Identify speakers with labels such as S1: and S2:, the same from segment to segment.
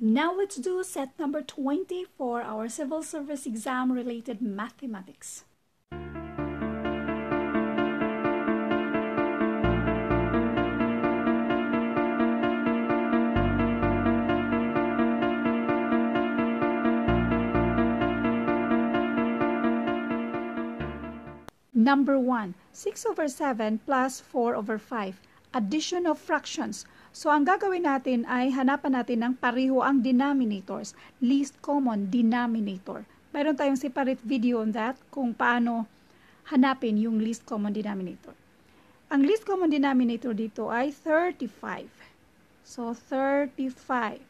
S1: Now let's do set number 20 for our civil service exam related mathematics. Number 1, 6 over 7 plus 4 over 5. Addition of fractions. So, ang gagawin natin ay hanapan natin ng pareho ang denominators. Least common denominator. Mayroon tayong separate video on that kung paano hanapin yung least common denominator. Ang least common denominator dito ay 35. So, 35.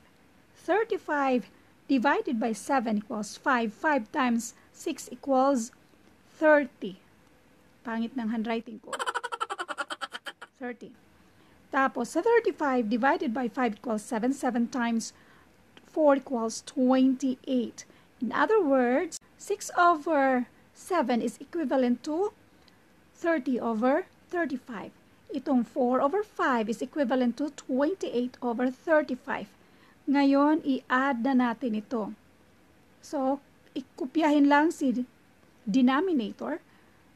S1: 35 divided by 7 equals 5. 5 times 6 equals 30. Pangit ng handwriting ko. 30. Tapos, sa 35, divided by 5 equals 7. 7 times 4 equals 28. In other words, 6 over 7 is equivalent to 30 over 35. Itong 4 over 5 is equivalent to 28 over 35. Ngayon, i-add na natin ito. So, ikupyahin lang si denominator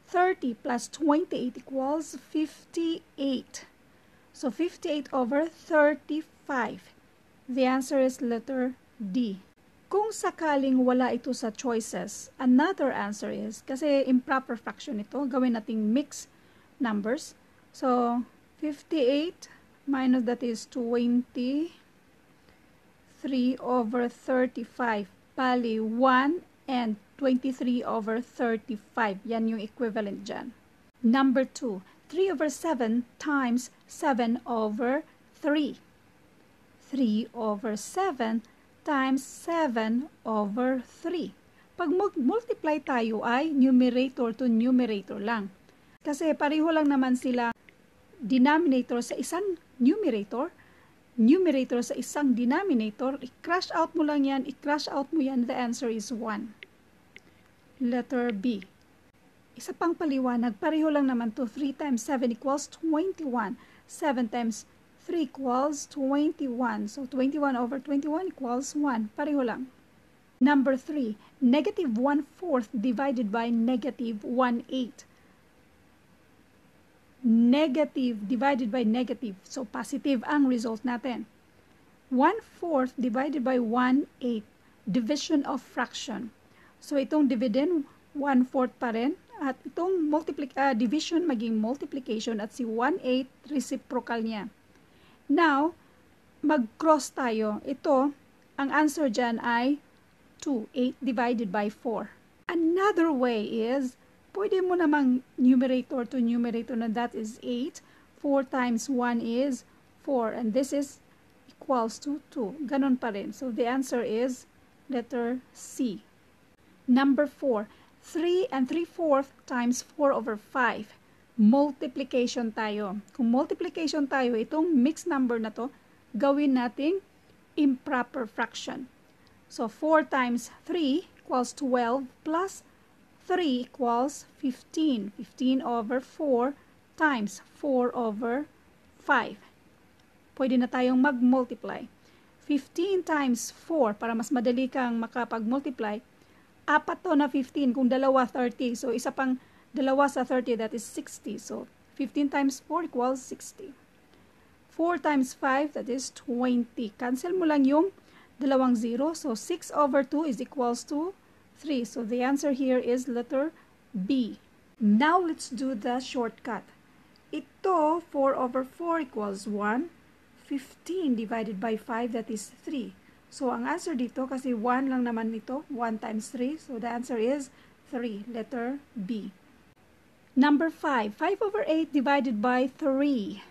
S1: 30 plus 28 equals 58. So 58 over 35. The answer is letter D. Kung sakaling wala ito sa choices, another answer is, kasi improper fraction ito, gawin nating mixed numbers. So 58 minus that is 23 over 35. Bali, 1 and 23 over 35. Yan yung equivalent dyan. Number 2, 3 over 7 times 7 over 3. 3 over 7 times 7 over 3. Pag multiply tayo ay numerator to numerator lang. Kasi pareho lang naman sila denominator sa isang numerator, numerator sa isang denominator, i-crash out mo lang yan, i-crash out mo yan, the answer is 1. Letter B. Isa pang paliwanag, pareho lang naman to 3 times 7 equals 21. 7 times 3 equals 21. So, 21 over 21 equals 1. Pareho lang. Number 3, negative 1 fourth divided by negative 1 eighth. Negative divided by negative. So, positive ang result natin. 1 fourth divided by 1 eighth. Division of fraction. So, itong dividend, 1-4 pa rin. At itong multipli uh, division maging multiplication at si 1-8 reciprocal niya. Now, mag-cross tayo. Ito, ang answer dyan ay 2. 8 divided by 4. Another way is, pwede mo namang numerator to numerator na that is 8. 4 times 1 is 4. And this is equals to 2. Ganon pa rin. So, the answer is letter C. Number 4, 3 and 3 fourth times 4 over 5. Multiplication tayo. Kung multiplication tayo, itong mixed number na to, gawin nating improper fraction. So, 4 times 3 equals 12 plus 3 equals 15. 15 over 4 times 4 over 5. Pwede na tayong mag-multiply. 15 times 4, para mas madali kang makapag-multiply, apat to na 15 kung dalawa 30. So, isa pang dalawa sa 30, that is 60. So, 15 times 4 equals 60. 4 times 5, that is 20. Cancel mo lang yung dalawang 0. So, 6 over 2 is equals to 3. So, the answer here is letter B. Now, let's do the shortcut. Ito, 4 over 4 equals 1. 15 divided by 5, that is 3. So, ang answer dito, kasi 1 lang naman ito, 1 times 3. So, the answer is 3, letter B. Number 5, 5 over 8 divided by 3.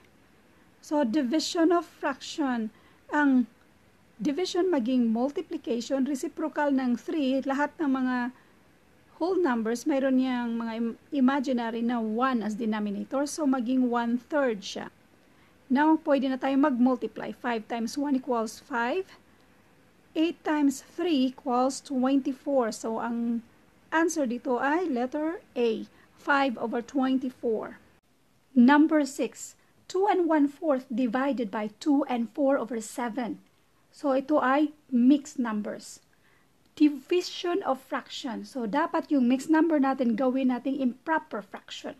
S1: So, division of fraction. Ang division maging multiplication, reciprocal ng 3, lahat ng mga whole numbers, mayroon niyang mga imaginary na 1 as denominator. So, maging 1 third siya. Now, pwede na tayo mag-multiply. 5 times 1 equals 5. 8 times 3 equals 24. So, ang answer dito ay letter A, 5 over 24. Number 6, 2 and 1 fourth divided by 2 and 4 over 7. So, ito ay mixed numbers. Division of fraction. So, dapat yung mixed number natin gawin nating improper fraction.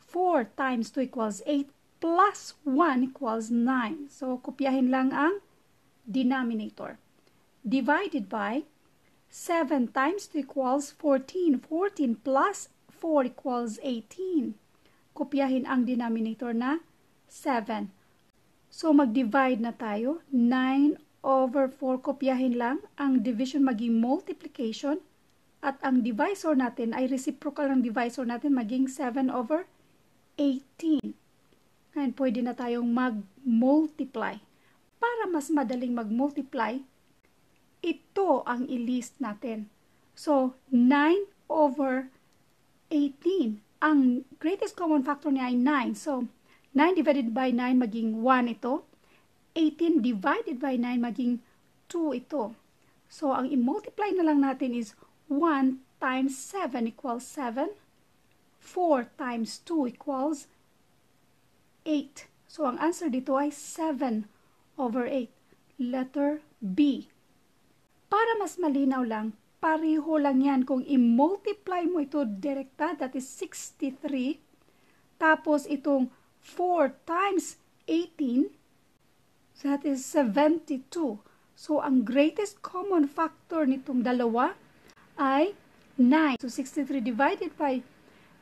S1: 4 times 2 equals 8 plus 1 equals 9. So, kopyahin lang ang denominator. Divided by 7 times 2 equals 14. 14 plus 4 equals 18. Kopyahin ang denominator na 7. So, mag-divide na tayo. 9 over 4, kopyahin lang. Ang division maging multiplication. At ang divisor natin ay reciprocal ng divisor natin maging 7 over 18. Ngayon, pwede na tayong mag-multiply. Para mas madaling mag-multiply, ito ang i-list natin. So, 9 over 18. Ang greatest common factor niya ay 9. So, 9 divided by 9 maging 1 ito. 18 divided by 9 maging 2 ito. So, ang i-multiply na lang natin is 1 times 7 equals 7. 4 times 2 equals 8. So, ang answer dito ay 7 over 8. Letter B. Para mas malinaw lang, pareho lang yan kung i-multiply mo ito direkta, that is 63. Tapos itong 4 times 18, that is 72. So, ang greatest common factor nitong dalawa ay 9. So, 63 divided by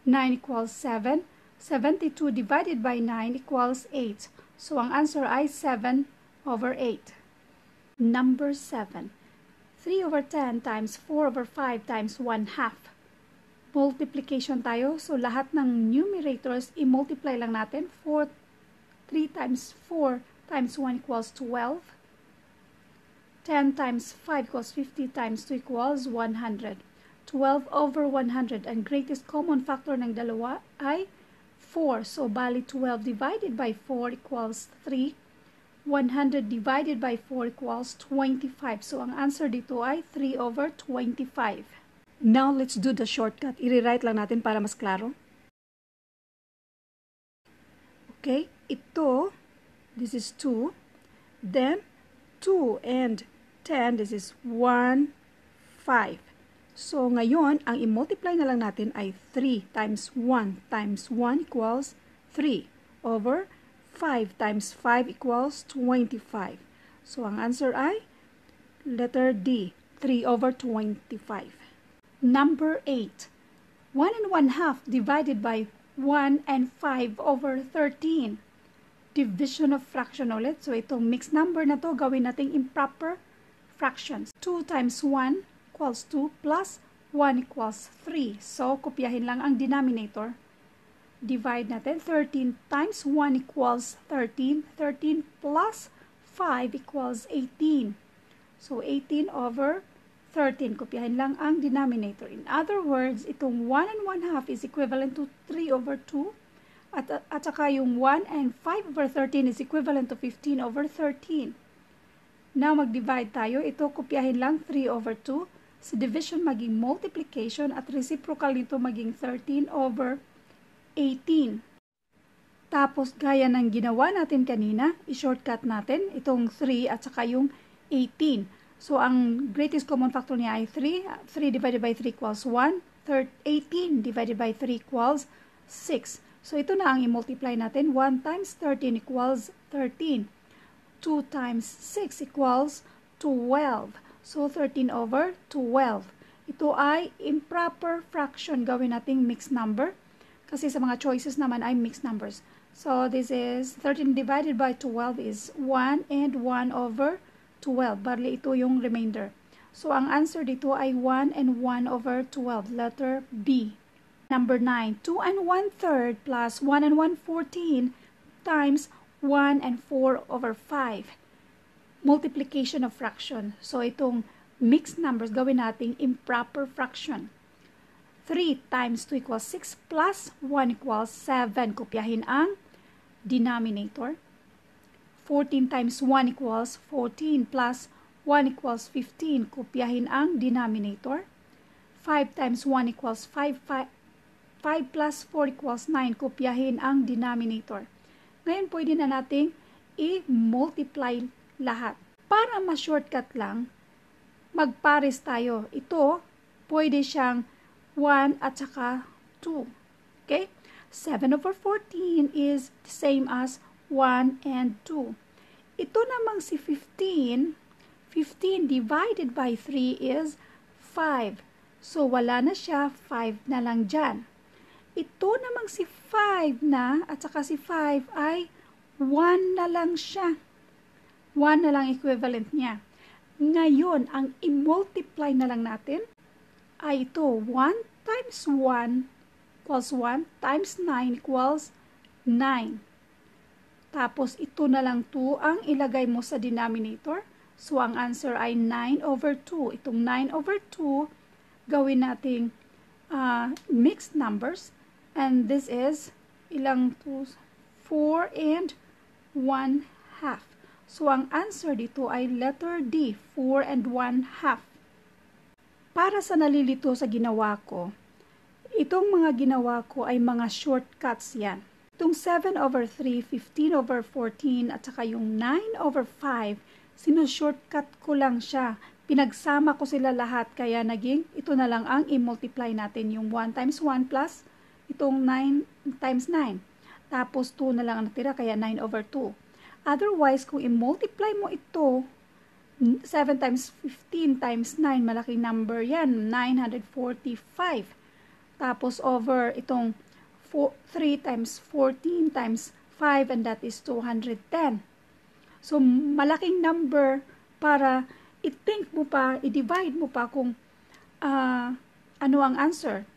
S1: 9 equals 7. 72 divided by 9 equals 8. So, ang answer ay 7 over 8. Number 7. 3 over 10 times 4 over 5 times 1 half. Multiplication tayo. So, lahat ng numerators, i-multiply lang natin. 4, 3 times 4 times 1 equals 12. 10 times 5 equals 50 times 2 equals 100. 12 over 100. Ang greatest common factor ng dalawa ay 4. So, bali 12 divided by 4 equals 3. 100 divided by 4 equals 25. So, ang answer dito ay 3 over 25. Now, let's do the shortcut. I-rewrite lang natin para mas klaro. Okay, ito, this is 2. Then, 2 and 10, this is 1, 5. So, ngayon, ang i-multiply na lang natin ay 3 times 1 times 1 equals 3 over 5 times 5 equals 25. So, ang answer ay letter D, 3 over 25. Number 8. 1 and 1 half divided by 1 and 5 over 13. Division of fraction ulit. So, itong mixed number na to, gawin nating improper fractions. 2 times 1 equals 2 plus 1 equals 3. So, kopyahin lang ang denominator. Divide natin. 13 times 1 equals 13. 13 plus 5 equals 18. So, 18 over 13. Kopyahin lang ang denominator. In other words, itong 1 and 1 half is equivalent to 3 over 2. At, at saka yung 1 and 5 over 13 is equivalent to 15 over 13. Now, mag-divide tayo. Ito, kopyahin lang 3 over 2 sa division maging multiplication at reciprocal nito maging 13 over 18. Tapos, gaya ng ginawa natin kanina, i-shortcut natin itong 3 at saka yung 18. So, ang greatest common factor niya ay 3. 3 divided by 3 equals 1. 18 divided by 3 equals 6. So, ito na ang i-multiply natin. 1 times 13 equals 13. 2 times 6 equals 12. So, 13 over 12. Ito ay improper fraction. Gawin nating mixed number. Kasi sa mga choices naman ay mixed numbers. So, this is 13 divided by 12 is 1 and 1 over 12. Barli ito yung remainder. So, ang answer dito ay 1 and 1 over 12. Letter B. Number 9. 2 and 1 third plus 1 and 1 14 times 1 and 4 over 5 multiplication of fraction. So, itong mixed numbers, gawin nating improper fraction. 3 times 2 equals 6 plus 1 equals 7. Kopyahin ang denominator. 14 times 1 equals 14 plus 1 equals 15. Kopyahin ang denominator. 5 times 1 equals 5. 5, 5 plus 4 equals 9. Kopyahin ang denominator. Ngayon, pwede na nating i-multiply lahat. Para ma-shortcut lang, magpares tayo. Ito, pwede siyang 1 at saka 2. Okay? 7 over 14 is the same as 1 and 2. Ito namang si 15, 15 divided by 3 is 5. So, wala na siya, 5 na lang dyan. Ito namang si 5 na, at saka si 5 ay 1 na lang siya. 1 na lang equivalent niya. Ngayon, ang i-multiply na lang natin ay ito. 1 times 1 equals 1 times 9 equals 9. Tapos, ito na lang 2 ang ilagay mo sa denominator. So, ang answer ay 9 over 2. Itong 9 over 2, gawin nating uh, mixed numbers. And this is ilang 2? 4 and 1 half. So, ang answer dito ay letter D, 4 and 1 half. Para sa nalilito sa ginawa ko, itong mga ginawa ko ay mga shortcuts yan. Itong 7 over 3, 15 over 14, at saka yung 9 over 5, sinushortcut ko lang siya. Pinagsama ko sila lahat, kaya naging ito na lang ang i-multiply natin yung 1 times 1 plus itong 9 times 9. Tapos 2 na lang ang natira, kaya 9 over 2. Otherwise, kung i-multiply mo ito, 7 times 15 times 9, malaking number yan, 945. Tapos over itong 4, 3 times 14 times 5, and that is 210. So, malaking number para i-think mo pa, i-divide mo pa kung uh, ano ang answer.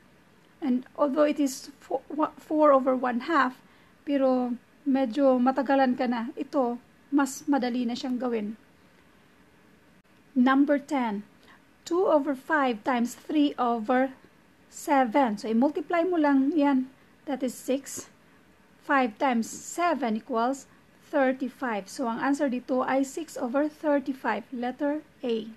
S1: And although it is 4, 4 over 1 half, pero medyo matagalan ka na, ito, mas madali na siyang gawin. Number 10, 2 over 5 times 3 over 7. So, i-multiply mo lang yan. That is 6. 5 times 7 equals 35. So, ang answer dito ay 6 over 35. Letter A.